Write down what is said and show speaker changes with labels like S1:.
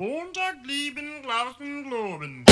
S1: Montag lieben, glauben, globen.